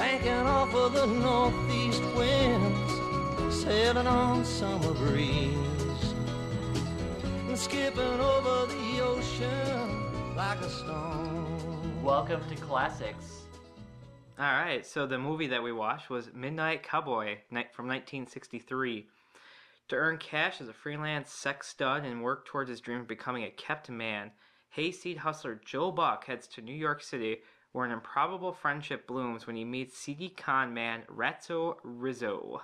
banking off of the northeast winds, sailing on summer breeze, and skipping over the ocean like a stone. Welcome to Classics. All right, so the movie that we watched was Midnight Cowboy from 1963. To earn cash as a freelance sex stud and work towards his dream of becoming a kept man, hayseed hustler Joe Buck heads to New York City, where an improbable friendship blooms when he meets seedy con man Ratso Rizzo.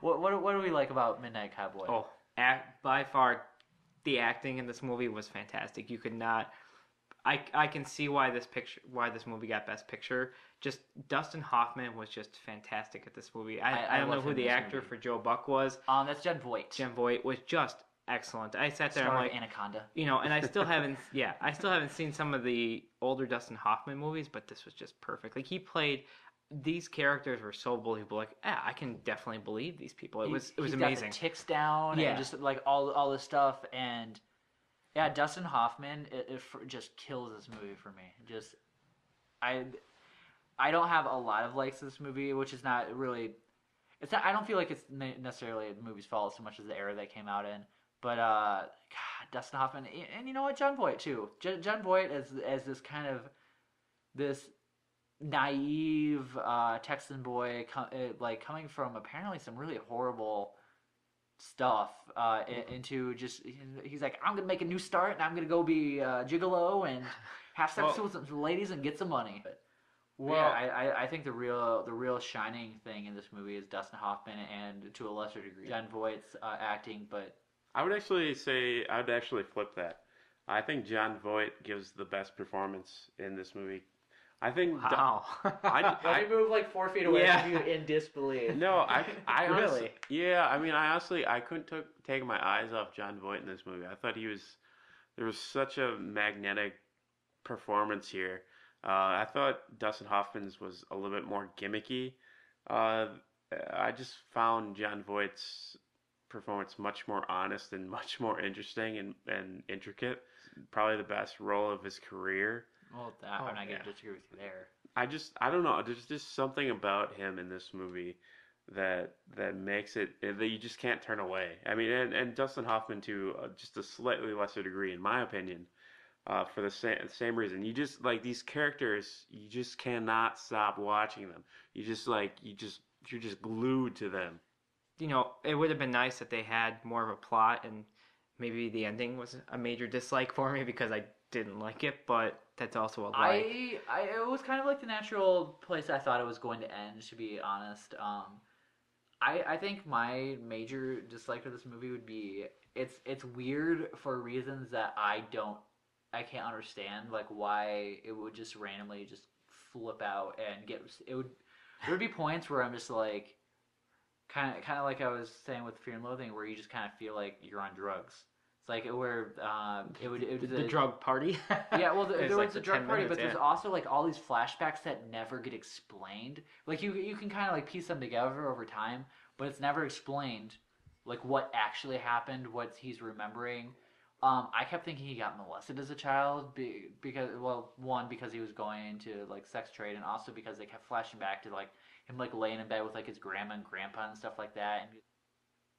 What, what, what do we like about Midnight Cowboy? Oh, act, by far, the acting in this movie was fantastic. You could not. I, I can see why this picture why this movie got Best Picture. Just Dustin Hoffman was just fantastic at this movie. I, I- I, I don't know who the actor movie. for Joe Buck was. Um, that's Jen Voight. Jim Voight was just excellent. I sat there Star of like Anaconda. you know, and I still haven't yeah I still haven't seen some of the older Dustin Hoffman movies, but this was just perfect. Like he played. These characters were so believable. Like, yeah, I can definitely believe these people. It He- was it was amazing. the ticks down Yeah. and just like all all this stuff and yeah, Dustin Hoffman it, it just kills this movie for me. Just I I don't have a lot of likes this movie, which is not really. It's not. I don't feel like it's necessarily the movie's fault so much as the era they came out in. But uh, God, Dustin Hoffman and, and you know what, Jon Voight too. J- Jon Voight as as this kind of this naive uh, Texan boy, co- uh, like coming from apparently some really horrible stuff uh, i- into just he's like I'm gonna make a new start and I'm gonna go be uh, gigolo and have sex Well- with some ladies and get some money. But Well- yeah, I, I, I think the real the real shining thing in this movie is Dustin Hoffman and to a lesser degree Jon Voight's uh, acting. But I would actually say I would actually flip that. I think Jon Voight gives the best performance in this movie. I think Wow. I, I, move like four feet away Yeah. from you in disbelief. no, I, I Really? honestly, yeah. I mean, I honestly, I couldn't took, take my eyes off Jon Voight in this movie. I thought he was there was such a magnetic performance here. Uh, I thought Dustin Hoffman's was a little bit more gimmicky. Uh, I just found Jon Voight's performance much more honest and much more interesting and, and intricate. Probably the best role of his career. Well, that, I'm Oh, not yeah. gonna disagree with you there. I just I don't know. There's just something about him in this movie that that makes it that you just can't turn away. I mean, and, and Dustin Hoffman to uh, just a slightly lesser degree, in my opinion, uh, for the same same reason. You just like these characters. You just cannot stop watching them. You just like you just you're just glued to them. You know, it would have been nice if they had more of a plot and maybe the ending was a major dislike for me because I didn't like it, but that's also a like. I, I, it was kind of like the natural place I thought it was going to end. To be honest, um, I, I think my major dislike of this movie would be it's, it's weird for reasons that I don't, I can't understand. Like why it would just randomly just flip out and get. It would, there would be points where I'm just like, kind of, kind of like I was saying with Fear and Loathing, where you just kind of feel like you're on drugs. It's like where um, it would, it the, would the drug party. yeah, well, there, It's there like was the a drug party, minutes, but there's also like all these flashbacks that never get explained. Like you, you can kind of like piece them together over time, but it's never explained, like what actually happened, what he's remembering. Um, I kept thinking he got molested as a child be, because, well, one because he was going into like sex trade, and also because they kept flashing back to like him like laying in bed with like his grandma and grandpa and stuff like that, and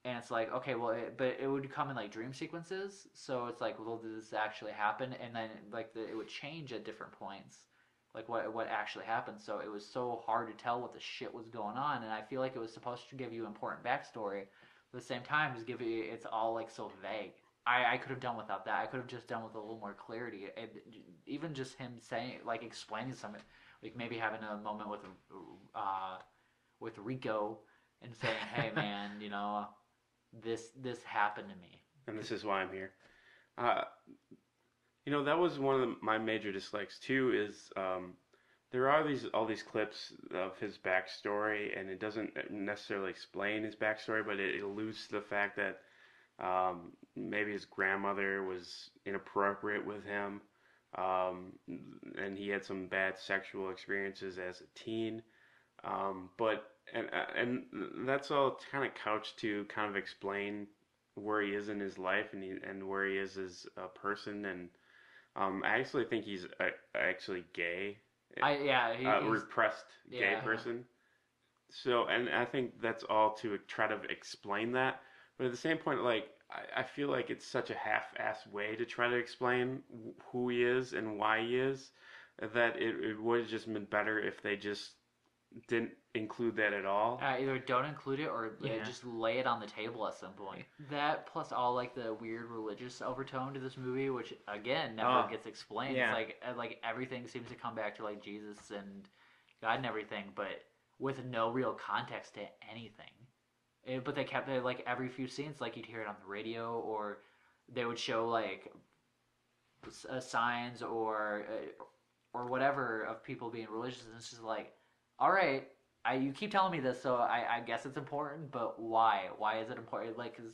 and it's like okay well it, but it would come in like dream sequences so it's like well did this actually happen? And then like the, it would change at different points like what what actually happened so it was so hard to tell what the shit was going on and i feel like it was supposed to give you important backstory at the same time just give you it's all like so vague I, I could have done without that. I could have just done with a little more clarity, and even just him saying, like, explaining something, like maybe having a moment with, uh, with Rico, and saying, "Hey, man, you know, this this happened to me." and this is why I'm here. Uh, you know, that was one of the, my major dislikes too. Is um, there are these all these clips of his backstory, and it doesn't necessarily explain his backstory, but it alludes to the fact that um, maybe his grandmother was inappropriate with him, um, and he had some bad sexual experiences as a teen. Um, but and and that's all kind of couched to kind of explain where he is in his life and he, and where he is as a person and um, I actually think he's uh, actually gay I yeah, he, a he's- repressed gay Yeah. person. So, and I think that's all to try to explain that. But at the same point, like I, I feel like it's such a half-ass way to try to explain who he is and why he is that it, it would have just been better if they just didn't include that at all. Uh, either don't include it or uh, Yeah. just lay it on the table at some point. That plus all like the weird religious overtone to this movie, which again never Oh, gets explained. yeah. It's like uh, like everything seems to come back to like Jesus and God and everything, but with no real context to anything. Eh, but they kept it like every few scenes, like you'd hear it on the radio, or they would show like uh, signs or uh, or whatever of people being religious, and it's just like, all right, I you keep telling me this, so I, I guess it's important, but why? Why is it important? Like, cause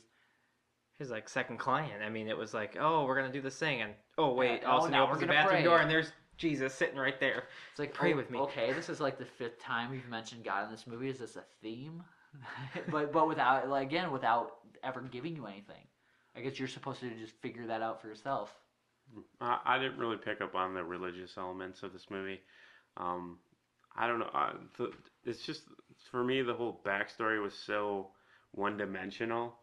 his like second client. I mean, it was like, oh, we're gonna do this thing, and oh wait, Yeah, all oh, of a sudden he opens the bathroom pray. door, and there's Jesus sitting right there. it's like Pray oh, with me. Okay, this is like the fifth time you've mentioned God in this movie. Is this a theme? but but without like again without ever giving you anything. I guess you're supposed to just figure that out for yourself. I, I didn't really pick up on the religious elements of this movie. Um, I don't know. I, the, it's just for me the whole backstory was so one-dimensional,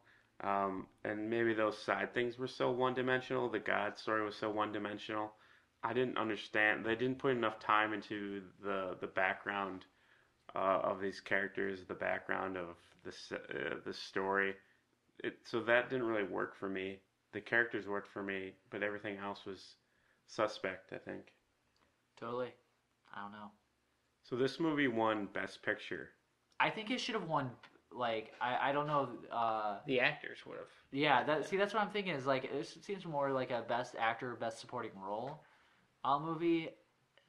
um, and maybe those side things were so one-dimensional. The God story was so one-dimensional. I didn't understand. They didn't put enough time into the the background uh, of these characters, the background of this uh, the story. It, so that didn't really work for me. The characters worked for me, but everything else was suspect. I think. Totally. I don't know. So this movie won Best Picture. I think it should have won. Like I, I don't know. Uh, The actors would have. yeah, that see that's what I'm thinking is like it seems more like a best actor, best supporting role, uh, movie,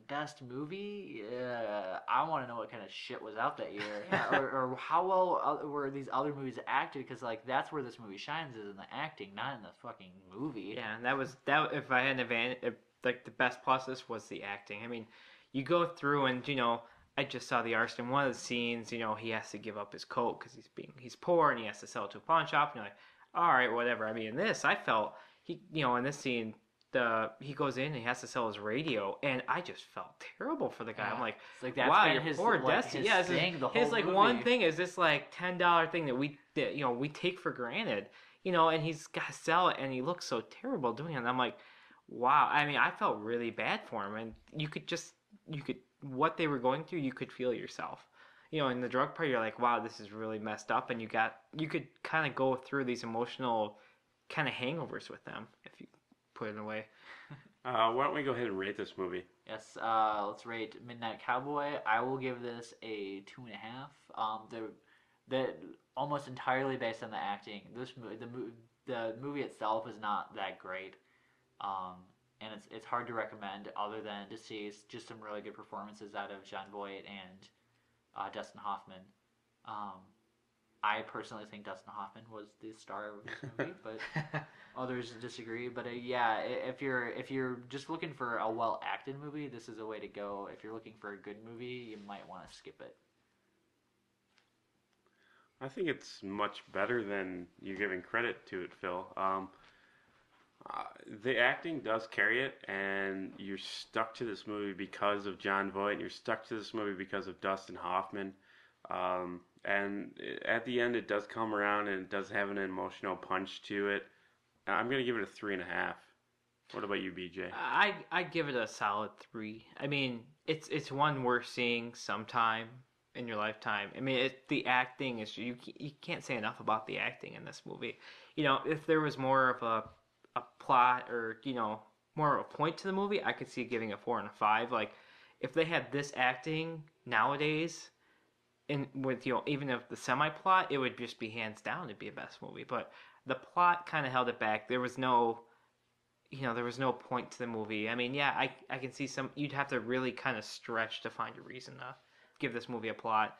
best movie. Yeah, I want to know what kind of shit was out that year, Yeah, or, or how well uh, were these other movies acted? Because like that's where this movie shines is in the acting, not in the fucking movie. Yeah, and that was that. If I had an advantage, if, like the best plus this was the acting. I mean, you go through and you know, I just saw the artist in one of the scenes. You know, he has to give up his coat because he's being he's poor and he has to sell it to a pawn shop. And you're like, all right, whatever. I mean, in this, I felt he, you know, in this scene. The, he goes in and he has to sell his radio, and I just felt terrible for the guy. I'm like, It's like that's wow, your his, poor like, Dusty. his Yeah, thing the his like movie. one thing is this like ten dollar thing that we that you know we take for granted, you know, and he's got to sell it, and he looks so terrible doing it. And I'm like, wow. I mean, I felt really bad for him, and you could just you could what they were going through, you could feel yourself. You know, in the drug part, you're like, wow, this is really messed up, and you got you could kind of go through these emotional kind of hangovers with them if you put it away. Uh, why don't we go ahead and rate this movie? Yes, uh, let's rate Midnight Cowboy. I will give this a two and a half. Um, the the almost entirely based on the acting. This movie, the mo- the movie itself is not that great, um, and it's it's hard to recommend other than to see just some really good performances out of Jon Voight and uh, Dustin Hoffman. Um, I personally think Dustin Hoffman was the star of this movie, but others disagree but uh, yeah if you're if you're just looking for a well acted movie this is a way to go if you're looking for a good movie you might want to skip it I think it's much better than you're giving credit to it, Phil. Um, uh, the acting does carry it, and you're stuck to this movie because of Jon Voight, and you're stuck to this movie because of Dustin Hoffman. Um, and at the end, it does come around, and it does have an emotional punch to it. I'm gonna give it a three and a half. What about you, BJ? I I give it a solid three. I mean, it's it's one worth seeing sometime in your lifetime. I mean, it, the acting is you you can't say enough about the acting in this movie. You know, if there was more of a a plot or you know more of a point to the movie, I could see giving a four and a five. Like if they had this acting nowadays. And with you know, even if the semi plot, it would just be hands down to be a best movie. But the plot kind of held it back. There was no you know, there was no point to the movie. I mean, yeah, I I can see some. You'd have to really kind of stretch to find a reason to give this movie a plot.